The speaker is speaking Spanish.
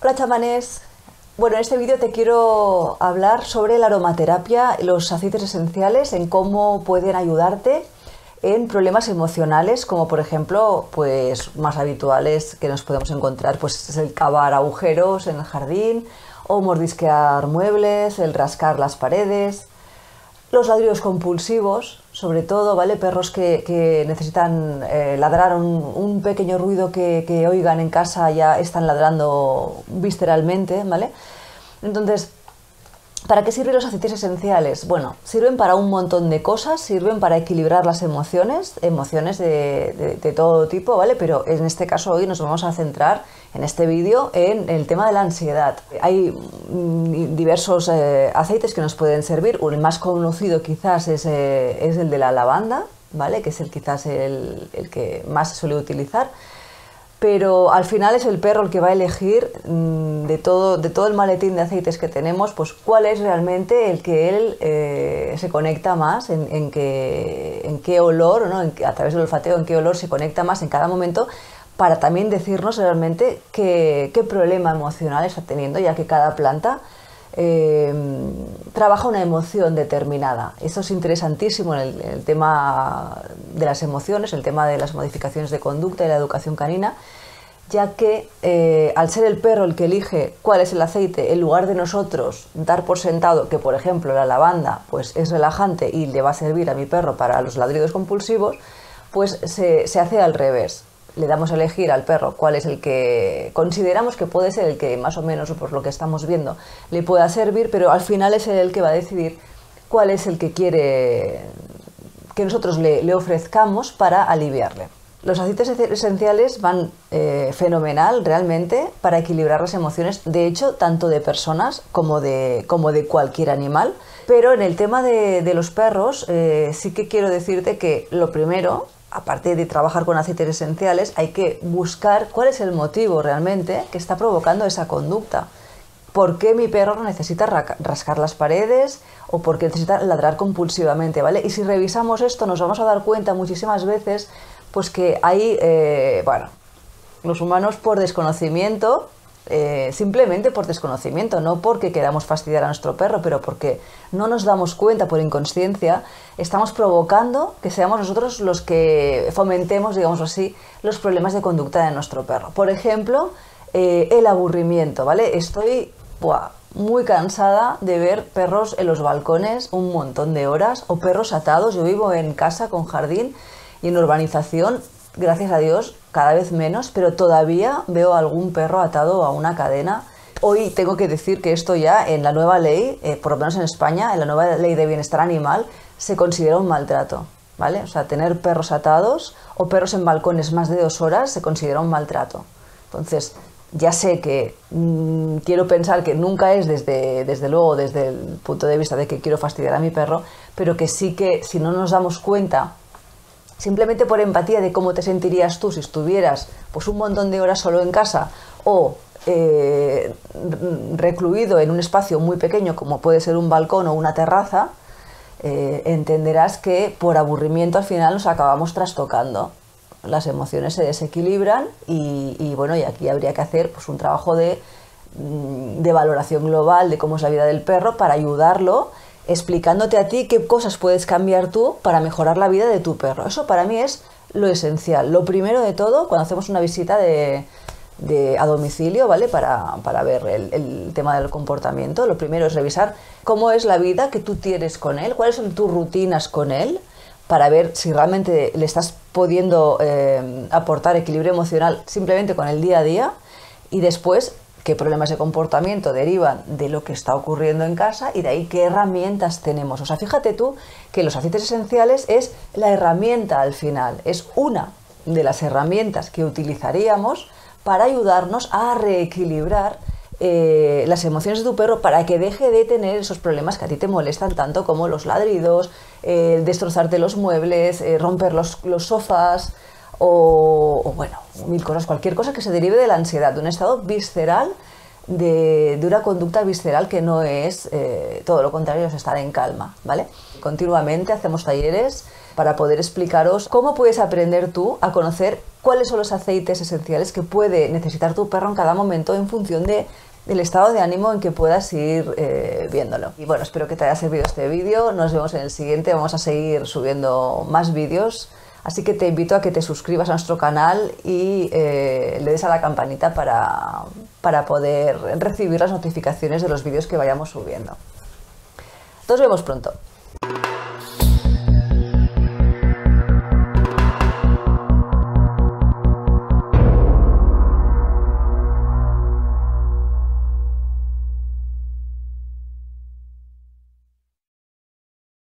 Hola chamanés. Bueno, en este vídeo te quiero hablar sobre la aromaterapia y los aceites esenciales, en cómo pueden ayudarte en problemas emocionales, como por ejemplo, pues más habituales que nos podemos encontrar, pues es el cavar agujeros en el jardín, o mordisquear muebles, el rascar las paredes, los ladridos compulsivos, sobre todo, ¿vale? Perros que, necesitan eh, ladrar un, pequeño ruido que, oigan en casa ya están ladrando visceralmente, ¿vale? Entonces, ¿Para qué sirven los aceites esenciales? Bueno, sirven para un montón de cosas, sirven para equilibrar las emociones, emociones de, todo tipo, ¿vale? Pero en este caso hoy nos vamos a centrar en este vídeo en el tema de la ansiedad. Hay mm, diversos eh, aceites que nos pueden servir, el más conocido quizás es, eh, es, el de la lavanda, ¿vale? Que es el quizás el, el que más se suele utilizar pero al final es el perro el que va a elegir mm, de, todo, de todo el maletín de aceites que tenemos, pues cuál es realmente el que él eh, se conecta más, en, en, qué, olor, ¿no? a través del olfateo, en qué olor se conecta más en cada momento, para también decirnos realmente qué, qué problema emocional está teniendo, ya que cada planta eh, trabaja una emoción determinada. Eso es interesantísimo en el, tema de las emociones, el tema de las modificaciones de conducta y la educación canina, ya que eh, al ser el perro el que elige cuál es el aceite, en lugar de nosotros dar por sentado que, por ejemplo, la lavanda pues, es relajante y le va a servir a mi perro para los ladridos compulsivos, pues se hace al revés le damos a elegir al perro cuál es el que consideramos que puede ser el que más o menos, por lo que estamos viendo, le pueda servir, pero al final es el que va a decidir cuál es el que quiere que nosotros le, ofrezcamos para aliviarle. Los aceites esenciales van eh, fenomenal realmente para equilibrar las emociones, de hecho, tanto de personas como de, como de cualquier animal. Pero en el tema de, los perros, eh, sí que quiero decirte que lo primero aparte de trabajar con aceites esenciales, hay que buscar cuál es el motivo realmente que está provocando esa conducta. ¿Por qué mi perro necesita rascar las paredes o por qué necesita ladrar compulsivamente? ¿vale? Y si revisamos esto nos vamos a dar cuenta muchísimas veces pues que hay, eh, bueno, los humanos por desconocimiento eh, simplemente por desconocimiento, no porque queramos fastidiar a nuestro perro, pero porque no nos damos cuenta por inconsciencia, estamos provocando que seamos nosotros los que fomentemos, digamos así, los problemas de conducta de nuestro perro. Por ejemplo, eh, el aburrimiento, ¿vale? Estoy muy cansada de ver perros en los balcones un montón de horas o perros atados. Yo vivo en casa con jardín y en urbanización gracias a Dios, cada vez menos, pero todavía veo algún perro atado a una cadena. Hoy tengo que decir que esto ya en la nueva ley, eh, por lo menos en España, en la nueva ley de bienestar animal, se considera un maltrato. ¿Vale? O sea, tener perros atados o perros en balcones más de dos horas se considera un maltrato. Entonces, ya sé que mm, quiero pensar que nunca es desde, desde luego desde el punto de vista de que quiero fastidiar a mi perro, pero que sí que si no nos damos cuenta simplemente por empatía de cómo te sentirías tú si estuvieras pues un montón de horas solo en casa o eh, recluido en un espacio muy pequeño como puede ser un balcón o una terraza, eh, entenderás que por aburrimiento al final nos acabamos trastocando. Las emociones se desequilibran y, bueno, y aquí habría que hacer pues, un trabajo de, mm, de valoración global de cómo es la vida del perro para ayudarlo explicándote a ti qué cosas puedes cambiar tú para mejorar la vida de tu perro. Eso para mí es lo esencial. Lo primero de todo, cuando hacemos una visita de, a domicilio, ¿vale? Para, ver el, tema del comportamiento, lo primero es revisar cómo es la vida que tú tienes con él, cuáles son tus rutinas con él, para ver si realmente le estás pudiendo eh, aportar equilibrio emocional simplemente con el día a día y después qué problemas de comportamiento derivan de lo que está ocurriendo en casa y de ahí qué herramientas tenemos. O sea, fíjate tú que los aceites esenciales es la herramienta al final, es una de las herramientas que utilizaríamos para ayudarnos a reequilibrar eh, las emociones de tu perro para que deje de tener esos problemas que a ti te molestan tanto como los ladridos, eh, destrozarte los muebles, eh, romper los, los sofás, o, bueno, mil cosas, cualquier cosa que se derive de la ansiedad, de un estado visceral, de, una conducta visceral que no es eh, todo lo contrario, es estar en calma, ¿vale? Continuamente hacemos talleres para poder explicaros cómo puedes aprender tú a conocer cuáles son los aceites esenciales que puede necesitar tu perro en cada momento en función de el estado de ánimo en que puedas ir eh, viéndolo. Y bueno, espero que te haya servido este vídeo. Nos vemos en el siguiente. Vamos a seguir subiendo más vídeos. Así que te invito a que te suscribas a nuestro canal y eh, le des a la campanita para, para poder recibir las notificaciones de los vídeos que vayamos subiendo. Nos vemos pronto.